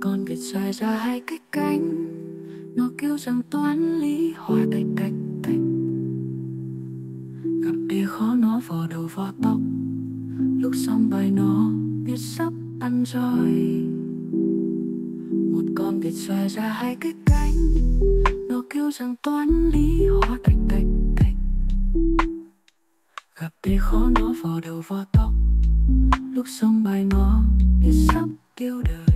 con vịt dài ra hai cái cánh. Nó kêu rằng toán lý hóa tạch tạch tạch. Gặp đi khó nó vò đầu vò tóc. Lúc xong bài nó biết sắp ăn rồi. Một con vịt xòe ra hai cái cánh. Nó kêu rằng toán lý hóa tạch tạch tạch. Gặp đi khó nó vò đầu vò tóc. Lúc xong bài nó biết sắp kêu đời.